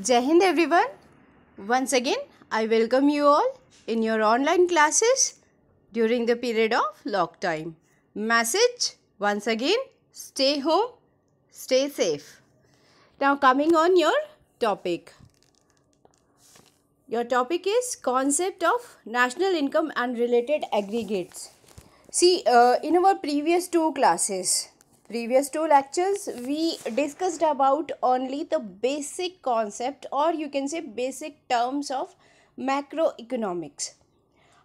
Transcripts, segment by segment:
Jai Hind everyone. Once again, I welcome you all in your online classes during the period of lockdown. Message once again stay home, stay safe. Now, coming on your topic. Your topic is concept of national income and related aggregates. See, uh, in our previous two classes, previous two lectures, we discussed about only the basic concept or you can say basic terms of macroeconomics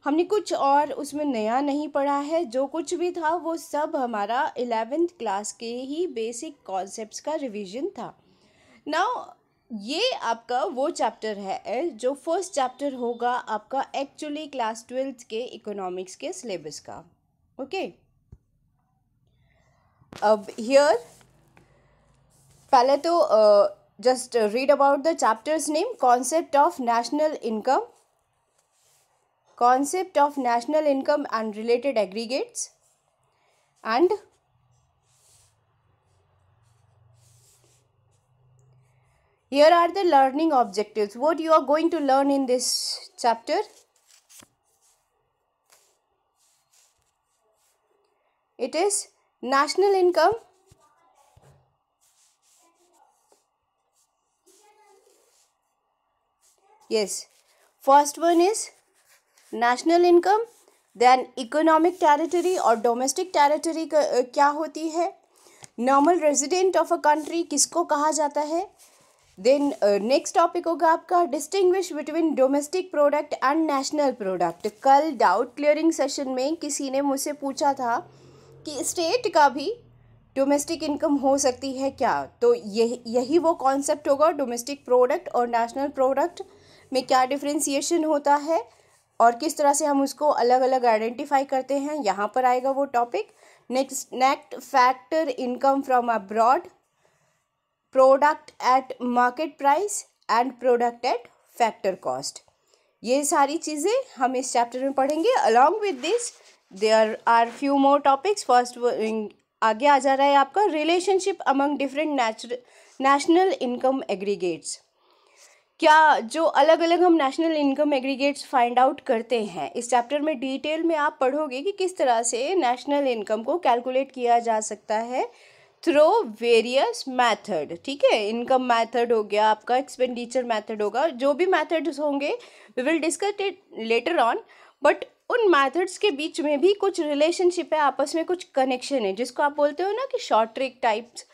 हमने कुछ और उसमें नया नहीं पढ़ा है, जो कुछ भी था वो सब हमारा इलेवेंथ क्लास के ही बेसिक कॉन्सेप्ट्स का रिवीजन था नाउ ये आपका वो चैप्टर है जो फ़र्स्ट चैप्टर होगा आपका एक्चुअली क्लास ट्वेल्थ के इकोनॉमिक्स के सिलेबस का okay okay? uh, here. Paleto uh, just uh, read about the chapter's name. Concept of national income. Concept of national income and related aggregates. And here are the learning objectives. What you are going to learn in this chapter? It is national income yes first one is national income then economic territory और domestic territory क्या होती है? Normal resident of a country किसको कहा जाता है? Then next topic होगा आपका distinguish between domestic product and national product कल डाउट क्लियरिंग सेशन में किसी ने मुझसे पूछा था कि स्टेट का भी डोमेस्टिक इनकम हो सकती है क्या? तो यही यही वो कॉन्सेप्ट होगा डोमेस्टिक प्रोडक्ट और नेशनल प्रोडक्ट में क्या डिफ्रेंसीशन होता है और किस तरह से हम उसको अलग अलग आइडेंटिफाई करते हैं, यहाँ पर आएगा वो topic next next factor income from abroad product at market price and product at factor cost ये सारी चीज़ें हम इस चैप्टर में पढ़ेंगे. Along with this there are few more topics first आगे आ जा रहा है आपका relationship among different national income aggregates क्या जो अलग अलग हम national income aggregates find out करते हैं, इस चैप्टर में डिटेल में आप पढ़ोगे कि किस तरह से नेशनल इनकम को कैलकुलेट किया जा सकता है थ्रो वेरियस मैथड ठीक है? इनकम मैथड हो गया, आपका एक्सपेंडिचर मैथड होगा, जो भी मैथड्स होंगे we will discuss it later on but उन मैथड्स के बीच में भी कुछ रिलेशनशिप है, आपस में कुछ कनेक्शन है, जिसको आप बोलते हो ना कि शॉर्ट ट्रिक टाइप्स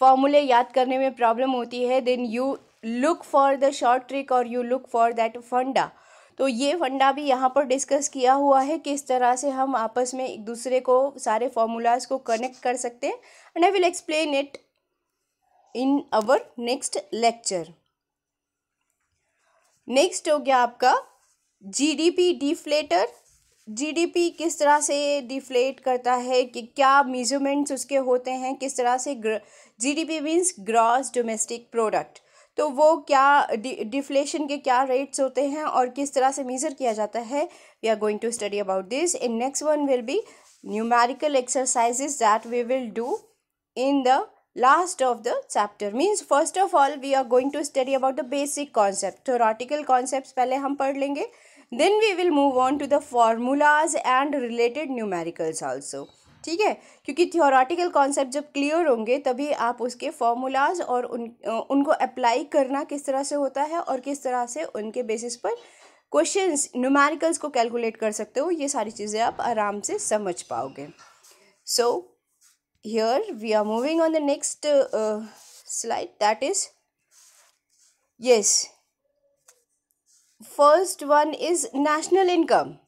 फॉर्मूले याद करने में प्रॉब्लम होती है then you look for the short trick और you look for that funda. तो ये फंडा भी यहाँ पर डिस्कस किया हुआ है किस तरह से हम आपस में एक दूसरे को सारे फॉर्मूलाज को कनेक्ट कर सकते हैं and I will explain it in our next lecture next हो गया आपका जीडीपी डिफ्लेटर जीडीपी किस तरह से डिफ्लेट करता है, कि क्या मेजरमेंट्स उसके होते हैं, किस तरह से GDP means gross domestic product तो वो क्या डिफ्लेशन के क्या रेट्स होते हैं और किस तरह से मेज़र किया जाता है? We are going to study about this in next one will be numerical exercises that we will do in the last of the chapter. Means first of all, we are going to study about the basic concept. Theoretical concepts पहले हम पढ़ लेंगे then we will move on to the formulas and related numericals also. ठीक है? क्योंकि theoretical concept जब clear होंगे, तभी आप उसके फॉर्मूलाज और उन उनको अप्लाई करना किस तरह से होता है और किस तरह से उनके बेसिस पर क्वेश्चंस न्यूमेरिकल्स को कैलकुलेट कर सकते हो, ये सारी चीज़ें आप आराम से समझ पाओगे। So here we are moving on the next slide that is yes first one is national income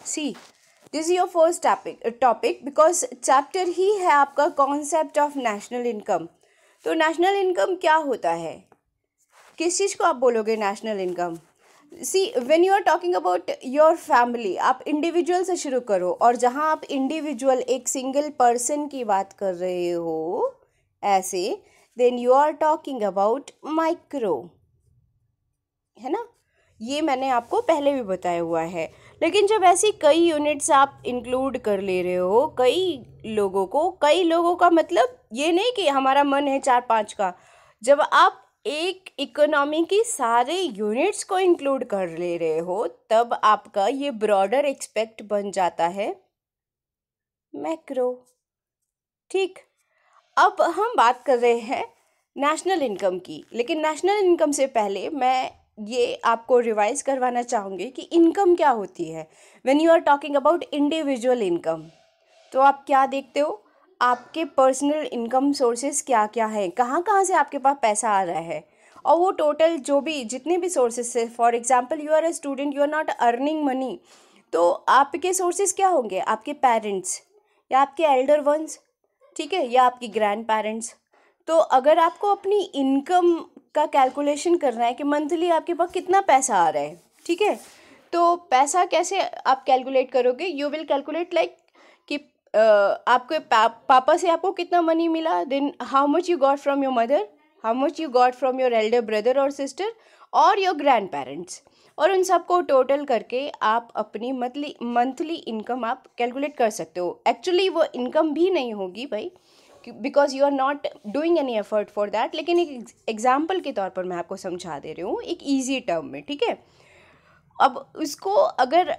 see this is your first topic uh, topic because chapter ही है आपका concept of national income तो national income क्या होता है किस चीज़ को आप बोलोगे national income see when you are talking about your family आप इंडिविजुअल से शुरू करो और जहाँ आप इंडिविजुअल एक सिंगल पर्सन की बात कर रहे हो ऐसे then you are talking about micro है ना? ये मैंने आपको पहले भी बताया हुआ है। लेकिन जब ऐसी कई यूनिट्स आप इंक्लूड कर ले रहे हो, कई लोगों को, कई लोगों का मतलब ये नहीं कि हमारा मन है चार पाँच का। जब आप एक इकोनॉमी की सारे यूनिट्स को इंक्लूड कर ले रहे हो, तब आपका ये ब्रॉडर एक्सपेक्ट बन जाता है। मैक्रो ठीक। अब हम बात कर रहे हैं नेशनल इनकम की। लेकिन नेशनल इनकम से पहले मैं ये आपको रिवाइज करवाना चाहूँगी कि इनकम क्या होती है? When you are talking about individual income तो आप क्या देखते हो? आपके पर्सनल इनकम सोर्सेज क्या क्या हैं? कहाँ कहाँ से आपके पास पैसा आ रहा है? और वो टोटल जो भी, जितने भी सोर्सेज से for example you are a student you are not earning money तो आपके सोर्सेज क्या होंगे? आपके पेरेंट्स या आपके एल्डर वंस ठीक है? या आपके ग्रैंड पेरेंट्स तो अगर आपको अपनी इनकम का कैलकुलेशन करना है कि मंथली आपके पास कितना पैसा आ रहा है ठीक है? तो पैसा कैसे आप कैलकुलेट करोगे? यू विल कैलकुलेट लाइक कि आपके पा, पापा से आपको कितना मनी मिला? Then how much you got from your mother how much you got from your elder brother और सिस्टर और योर ग्रैंड पेरेंट्स और उन सबको टोटल करके आप अपनी मंथली मंथली इनकम आप कैलकुलेट कर सकते हो। एक्चुअली वो इनकम भी नहीं होगी भाई। Because you are not doing any effort for that लेकिन एक एग्ज़ाम्पल के तौर पर मैं आपको समझा दे रही हूँ, एक ईजी टर्म में, ठीक है? अब उसको अगर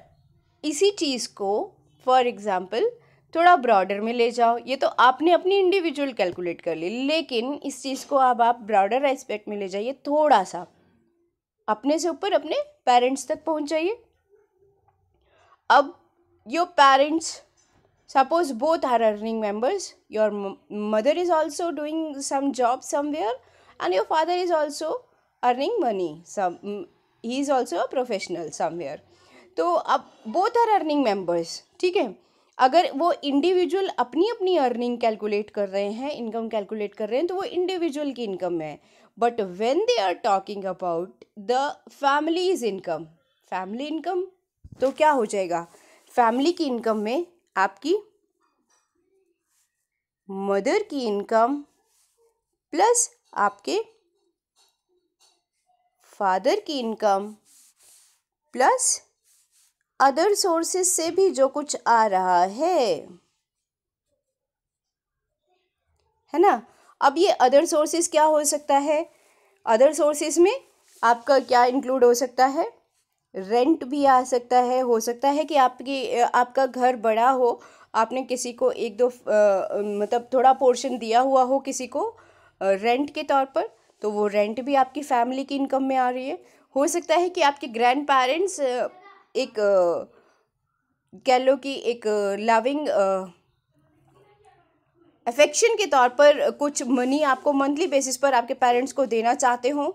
इसी चीज़ को फॉर एग्ज़ाम्पल थोड़ा ब्रॉडर में ले जाओ, ये तो आपने अपनी इंडिविजुअल कैलकुलेट कर ली, लेकिन इस चीज़ को अब आप ब्रॉडर एस्पेक्ट में ले जाइए, थोड़ा सा, अपने से ऊपर, अपने पेरेंट्स तक पहुँच जाइए। अब your parents suppose both are earning members your mother is also doing some job somewhere and your father is also earning money some he is also a professional somewhere तो अब बोथ आर अर्निंग मेंबर्स ठीक है अगर वो individual अपनी अपनी earning calculate कर रहे हैं इनकम कैलकुलेट कर रहे हैं तो वो इंडिविजुअल की इनकम है but when they are talking about the family's income family income तो क्या हो जाएगा फैमिली की इनकम में आपकी मदर की इनकम प्लस आपके फादर की इनकम प्लस अदर सोर्सेस से भी जो कुछ आ रहा है। है ना? अब ये अदर सोर्सेस क्या हो सकता है? अदर सोर्सेस में आपका क्या इंक्लूड हो सकता है? रेंट भी आ सकता है, हो सकता है कि आपकी, आपका घर बड़ा हो, आपने किसी को एक दो मतलब थोड़ा पोर्शन दिया हुआ हो किसी को रेंट के तौर पर तो वो रेंट भी आपकी फैमिली की इनकम में आ रही है। हो सकता है कि आपके ग्रैंड पेरेंट्स एक कह लो कि एक लविंग अफेक्शन के तौर पर कुछ मनी आपको मंथली बेसिस पर आपके पेरेंट्स को देना चाहते हो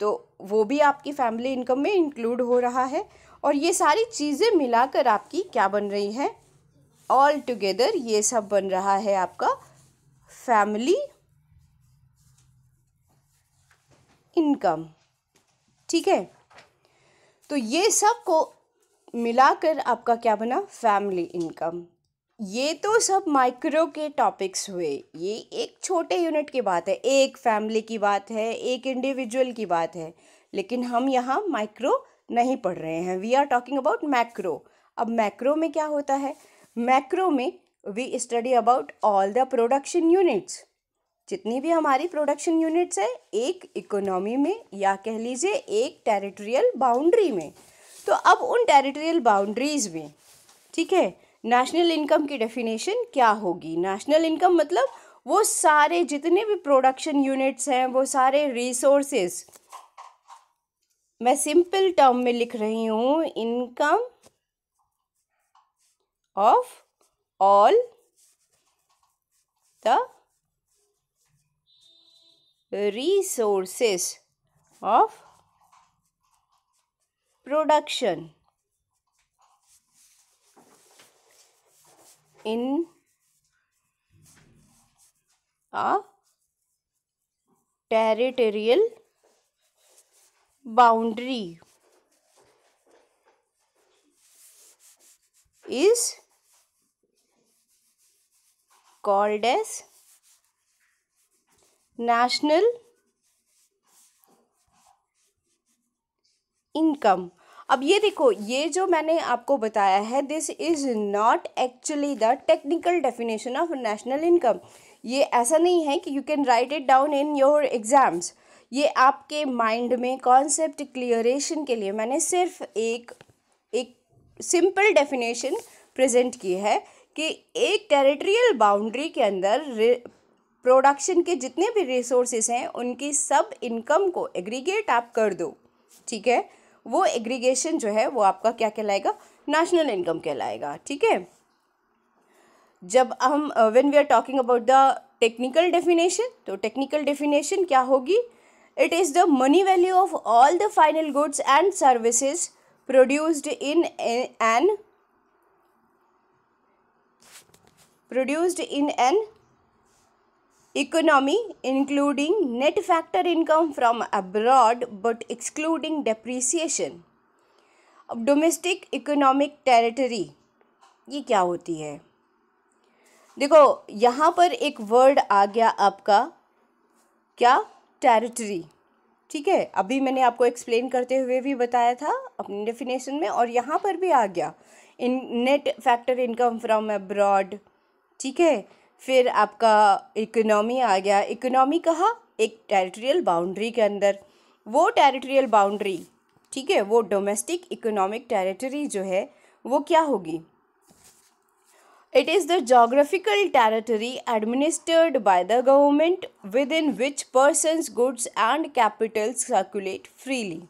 तो वो भी आपकी फैमिली इनकम में इंक्लूड हो रहा है। और ये सारी चीज़ें मिलाकर आपकी क्या बन रही है? ऑल टुगेदर ये सब बन रहा है आपका फैमिली इनकम ठीक है? तो ये सबको मिलाकर आपका क्या बना? फैमिली इनकम ये तो सब माइक्रो के टॉपिक्स हुए। ये एक छोटे यूनिट की बात है। एक फैमिली की बात है, एक इंडिविजुअल की बात है। लेकिन हम यहाँ माइक्रो नहीं पढ़ रहे हैं। We are talking about macro अब मैक्रो में क्या होता है? मैक्रो में we study about all the production units जितनी भी हमारी प्रोडक्शन यूनिट्स है, एक इकोनॉमी में या कह लीजिए एक टेरिटोरियल बाउंड्री में। तो अब उन टेरिटोरियल बाउंड्रीज में, ठीक है? नेशनल इनकम की डेफिनेशन क्या होगी? नेशनल इनकम मतलब वो सारे जितने भी प्रोडक्शन यूनिट्स हैं, वो सारे रिसोर्सेस मैं सिंपल टर्म में लिख रही हूँ income of all the resources of production. In a territorial boundary is called as national income अब ये देखो, ये जो मैंने आपको बताया है this is not actually the technical definition of national income ये ऐसा नहीं है कि you can write it down in your exams ये आपके माइंड में कॉन्सेप्ट क्लियरेशन के लिए मैंने सिर्फ़ एक एक सिंपल डेफिनेशन प्रेजेंट की है कि एक टेरिटरियल बाउंड्री के अंदर प्रोडक्शन के जितने भी रिसोर्सेज हैं, उनकी सब इनकम को एग्रीगेट आप कर दो। ठीक है? वो एग्रीगेशन जो है वो आपका क्या कहलाएगा? नेशनल इनकम कहलाएगा, ठीक है? जब हम when we are talking about the technical definition तो टेक्निकल डेफिनेशन क्या होगी? It is the money value of all the final goods and services produced in an produced in an economy, including net factor income from abroad, but excluding depreciation. अब domestic economic territory ये क्या होती है? देखो, यहाँ पर एक word आ गया आपका, क्या? टेरिटरी ठीक है? अभी मैंने आपको एक्सप्लेन करते हुए भी बताया था, अपनी डेफिनेशन में, और यहाँ पर भी आ गया। In net factor income from abroad ठीक है? फिर आपका इकोनॉमी आ गया। इकोनॉमी कहा? एक टेरिटोरियल बाउंड्री के अंदर। वो टेरिटोरियल बाउंड्री ठीक है, वो डोमेस्टिक इकोनॉमिक टेरिटरी जो है, वो क्या होगी? It is the geographical territory administered by the government within which persons goods and capital circulate freely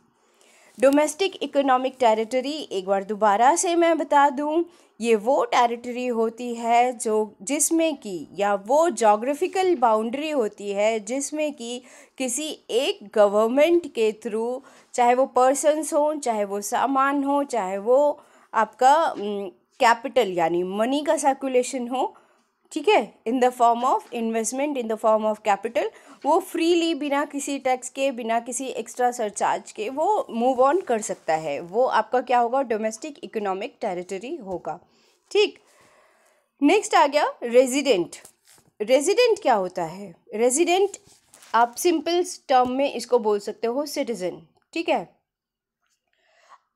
domestic economic territory एक बार दोबारा से मैं बता दूँ ये वो टेरिटरी होती है जो, जिसमें कि, या वो जोग्राफिकल बाउंड्री होती है, जिसमें कि किसी एक गवर्नमेंट के थ्रू चाहे वो पर्सनस हों, चाहे वो सामान हो, चाहे वो आपका कैपिटल यानी मनी का सर्कुलेशन हो, ठीक है? In the form of investment in the form of capital वो फ्रीली बिना किसी टैक्स के, बिना किसी एक्स्ट्रा सरचार्ज के, वो मूव ऑन कर सकता है। वो आपका क्या होगा? डोमेस्टिक इकोनॉमिक टेरिटरी होगा। ठीक। नेक्स्ट आ गया रेजिडेंट रेजिडेंट क्या होता है? रेजिडेंट आप सिंपल टर्म में इसको बोल सकते हो सिटीजन ठीक है?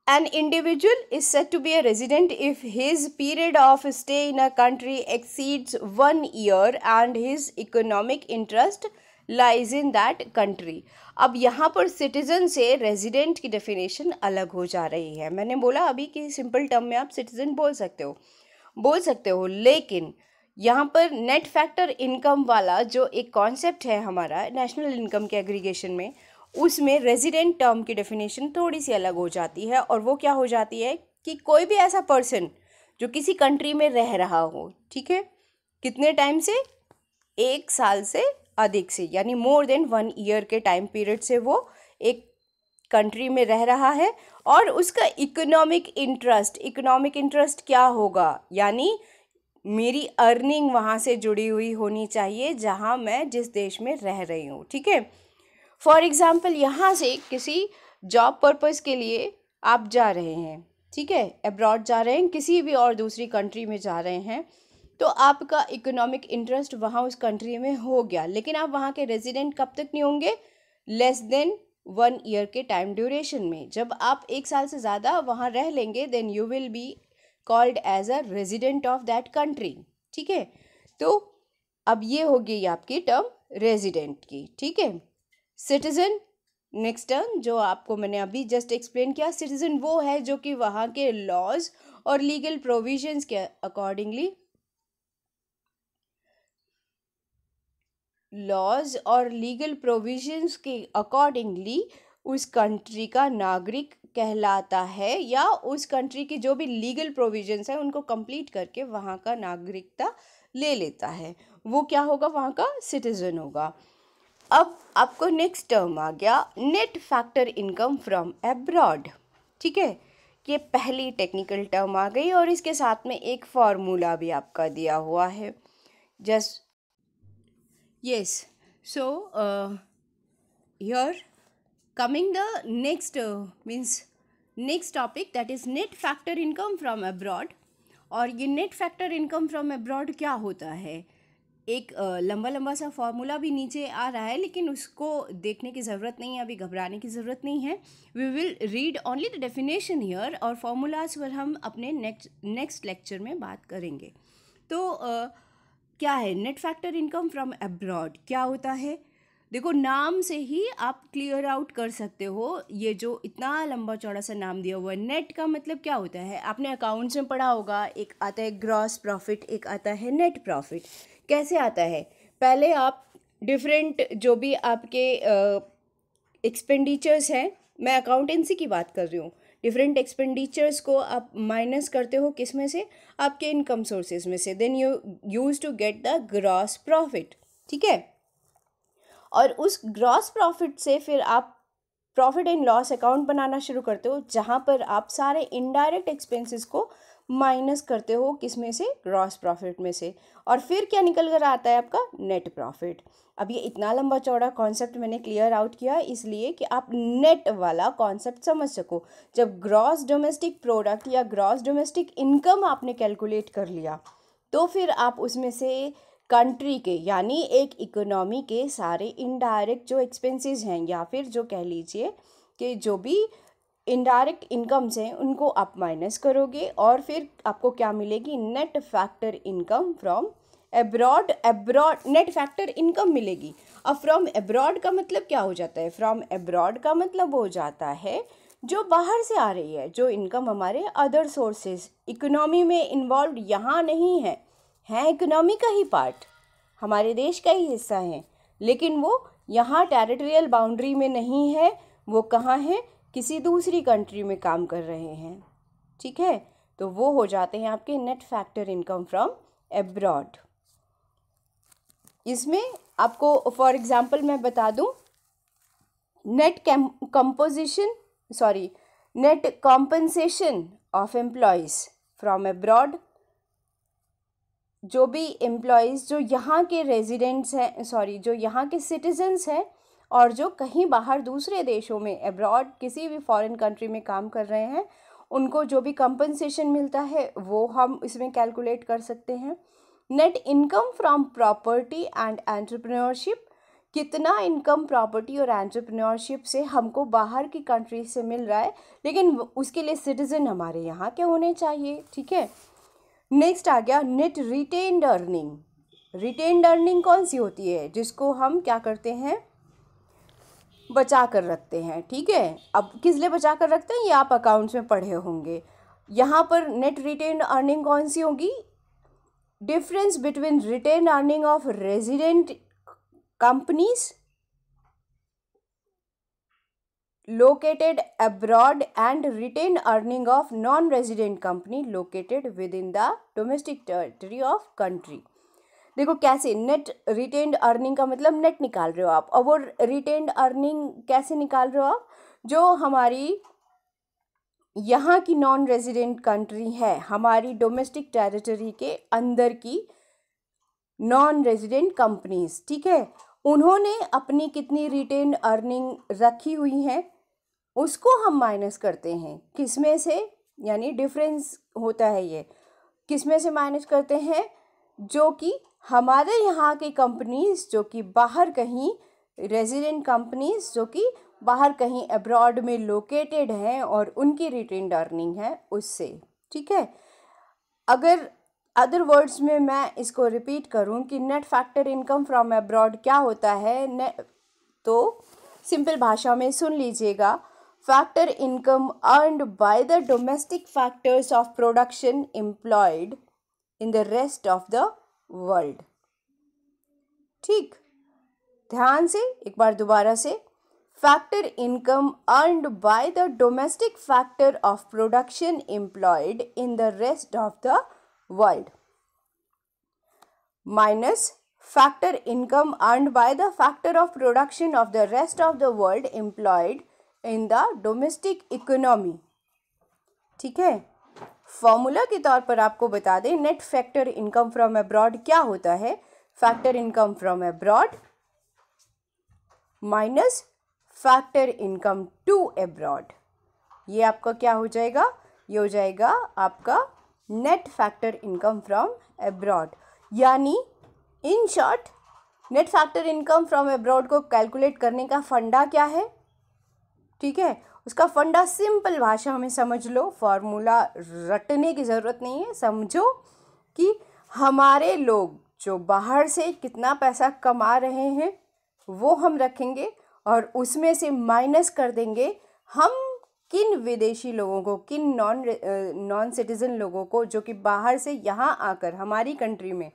An individual is said to be a resident if his period of stay in a country exceeds one year and his economic interest lies in that country अब यहाँ पर सिटीजन से रेजिडेंट की डेफिनेशन अलग हो जा रही है। मैंने बोला अभी कि सिंपल टर्म में आप सिटीजन बोल सकते हो। बोल सकते हो, लेकिन यहाँ पर नेट फैक्टर इनकम वाला जो एक कॉन्सेप्ट है हमारा नेशनल इनकम के एग्रीगेशन में, उसमें रेजिडेंट टर्म की डेफिनेशन थोड़ी सी अलग हो जाती है और वो क्या हो जाती है कि कोई भी ऐसा पर्सन जो किसी कंट्री में रह रहा हो, ठीक है? कितने टाइम से? एक साल से अधिक से, यानी मोर देन वन ईयर के टाइम पीरियड से वो एक कंट्री में रह रहा है और उसका इकोनॉमिक इंटरेस्ट इकोनॉमिक इंटरेस्ट क्या होगा? यानी मेरी अर्निंग वहाँ से जुड़ी हुई होनी चाहिए जहाँ मैं जिस देश में रह रही हूँ, ठीक है? फॉर एग्ज़ाम्पल यहाँ से किसी जॉब पर्पज़ के लिए आप जा रहे हैं, ठीक है? अब्रॉड जा रहे हैं, किसी भी और दूसरी कंट्री में जा रहे हैं तो आपका इकोनॉमिक इंटरेस्ट वहाँ उस कंट्री में हो गया। लेकिन आप वहाँ के रेजिडेंट कब तक नहीं होंगे? लेस देन वन ईयर के टाइम ड्यूरेशन में। जब आप एक साल से ज़्यादा वहाँ रह लेंगे then you will be called as a resident of that country ठीक है? तो अब ये होगी आपकी टर्म रेजिडेंट की, ठीक है? सिटीज़न नेक्स्ट टर्म जो आपको मैंने अभी जस्ट एक्सप्लेन किया सिटीज़न वो है जो कि वहाँ के लॉज और लीगल प्रोविजंस के अकॉर्डिंगली लॉज और लीगल प्रोविजंस के अकॉर्डिंगली उस कंट्री का नागरिक कहलाता है या उस कंट्री की जो भी लीगल प्रोविजंस है, उनको कंप्लीट करके वहाँ का नागरिकता ले लेता है। वो क्या होगा? वहाँ का सिटीज़न होगा। अब आपको नेक्स्ट टर्म आ गया। Net factor income from abroad ठीक है? ये पहली टेक्निकल टर्म आ गई और इसके साथ में एक फार्मूला भी आपका दिया हुआ है। Just yes so your coming the next means next topic that is net factor income from abroad और ये net factor income from abroad क्या होता है? एक लंबा लंबा सा फॉर्मूला भी नीचे आ रहा है, लेकिन उसको देखने की ज़रूरत नहीं है, अभी घबराने की ज़रूरत नहीं है। We will read only the definition here और फार्मूलाज पर हम अपने नेक्स्ट नेक्स्ट लेक्चर में बात करेंगे। तो क्या है? Net factor income from abroad क्या होता है? देखो, नाम से ही आप क्लियर आउट कर सकते हो, ये जो इतना लंबा चौड़ा सा नाम दिया हुआ है। नेट का मतलब क्या होता है? आपने अकाउंट्स में पढ़ा होगा, एक आता है ग्रॉस प्रॉफिट एक आता है नेट प्रॉफिट कैसे आता है? पहले आप डिफरेंट जो भी आपके एक्सपेंडिचर्स हैं, मैं अकाउंटेंसी की बात कर रही हूँ। डिफरेंट एक्सपेंडिचर्स को आप माइनस करते हो किसमें से? आपके इनकम सोर्सेज में से। Then you use to get the gross profit ठीक है? और उस ग्रॉस प्रॉफिट से फिर आप प्रॉफिट एंड लॉस अकाउंट बनाना शुरू करते हो, जहाँ पर आप सारे इनडायरेक्ट एक्सपेंसेस को माइनस करते हो किसमें से? ग्रॉस प्रॉफिट में से। और फिर क्या निकल कर आता है आपका? नेट प्रॉफिट अब ये इतना लंबा चौड़ा कॉन्सेप्ट मैंने क्लियर आउट किया, इसलिए कि आप नेट वाला कॉन्सेप्ट समझ सको। जब ग्रॉस डोमेस्टिक प्रोडक्ट या ग्रॉस डोमेस्टिक इनकम आपने कैलकुलेट कर लिया तो फिर आप उसमें से कंट्री के, यानी एक इकोनॉमी के सारे इनडायरेक्ट जो एक्सपेंसेस हैं, या फिर जो कह लीजिए कि जो भी इनडायरेक्ट इनकम्स हैं, उनको आप माइनस करोगे और फिर आपको क्या मिलेगी? Net factor income from abroad abroad net factor income मिलेगी। अब फ्रॉम एब्रॉड का मतलब क्या हो जाता है? फ्रॉम एब्रॉड का मतलब हो जाता है, जो बाहर से आ रही है, जो इनकम हमारे अदर सोर्सेज इकोनॉमी में इन्वॉल्व यहाँ नहीं है। हैं इकोनॉमी का ही पार्ट हमारे देश का ही हिस्सा है, लेकिन वो यहाँ टेरिटोरियल बाउंड्री में नहीं है, वो कहाँ है? किसी दूसरी कंट्री में काम कर रहे हैं, ठीक है? तो वो हो जाते हैं आपके net factor income from abroad इसमें आपको फॉर एग्ज़ाम्पल मैं बता दूँ net composition sorry net compensation of employees from abroad जो भी एम्प्लॉयज़ जो यहाँ के रेजिडेंट्स हैं सॉरी जो यहाँ के सिटीजन्स हैं और जो कहीं बाहर दूसरे देशों में अब्रॉड किसी भी फॉरेन कंट्री में काम कर रहे हैं, उनको जो भी कंपनसेशन मिलता है, वो हम इसमें कैलकुलेट कर सकते हैं। Net income from property and entrepreneurship कितना इनकम प्रॉपर्टी और एंटरप्रेन्योरशिप से हमको बाहर की कंट्री से मिल रहा है, लेकिन उसके लिए सिटीज़न हमारे यहाँ के होने चाहिए, ठीक है? नेक्स्ट आ गया net retained earning retained earning कौन सी होती है, जिसको हम क्या करते हैं? बचा कर रखते हैं, ठीक है? अब किस लिए बचा कर रखते हैं? ये आप अकाउंट्स में पढ़े होंगे। यहाँ पर नेट रिटेन अर्निंग कौन सी होगी? Difference between retain earning of resident companies located abroad and retain earning of non resident company located within the domestic territory of country देखो कैसे नेट रिटेन्ड अर्निंग का मतलब नेट निकाल रहे हो आप, और वो रिटेन्ड अर्निंग कैसे निकाल रहे हो आप? जो हमारी यहाँ की नॉन रेजिडेंट कंट्री है, हमारी डोमेस्टिक टेरिटरी के अंदर की नॉन रेजिडेंट कंपनीज़ ठीक है? उन्होंने अपनी कितनी रिटेन अर्निंग रखी हुई है, उसको हम माइनस करते हैं। किसमें से? यानी डिफरेंस होता है ये। किसमें से माइनस करते हैं? जो कि हमारे यहाँ की कंपनीज़ जो कि बाहर कहीं रेजिडेंट कंपनीज़ जो कि बाहर कहीं अब्रॉड में लोकेटेड हैं और उनकी रिटेन अर्निंग है उससे, ठीक है? अगर अदर वर्ड्स में मैं इसको रिपीट करूँ कि net factor income from abroad क्या होता है, ने तो सिंपल भाषा में सुन लीजिएगा। Factor income earned by the domestic factors of production employed in the rest of the world ठीक। ध्यान से, एक बार दोबारा से। Factor income earned by the domestic factor of production employed in the rest of the world minus factor income earned by the factor of production of the rest of the world employed in the domestic economy ठीक है? Formula के तौर पर आपको बता दें, net factor income from abroad क्या होता है? Factor income from abroad minus factor income to abroad. ये आपका क्या हो जाएगा? ये हो जाएगा आपका net factor income from abroad. यानी, in short, net factor income from abroad को कैलकुलेट करने का फंडा क्या है? ठीक है? उसका फंडा सिंपल भाषा में समझ लो, फॉर्मूला रटने की ज़रूरत नहीं है, समझो कि हमारे लोग जो बाहर से कितना पैसा कमा रहे हैं, वो हम रखेंगे और उसमें से माइनस कर देंगे हम किन विदेशी लोगों को, किन नॉन नॉन सिटीज़न लोगों को जो कि बाहर से यहाँ आकर हमारी कंट्री में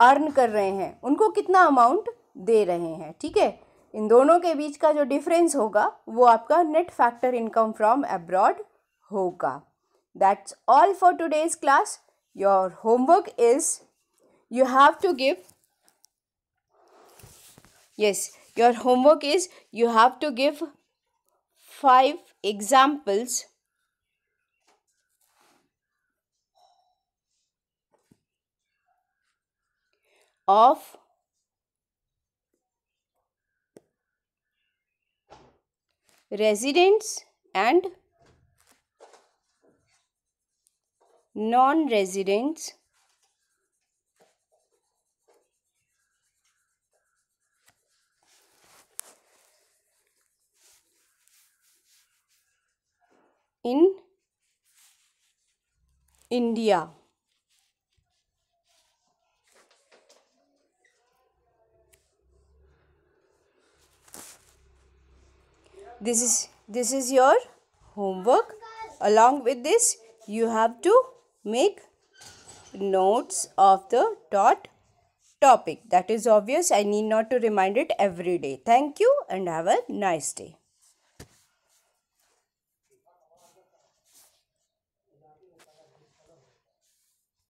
अर्न कर रहे हैं। उनको कितना अमाउंट दे रहे हैं, ठीक है? इन दोनों के बीच का जो डिफरेंस होगा, वो आपका net factor income from abroad होगा। That's all for today's class your homework is you have to give yes, your homework is, you have to give five examples of residents and non-residents in India. This is this is your homework. Along with this, you have to make notes of the dot topic. That is obvious. I need not to remind it every day. Thank you and have a nice day.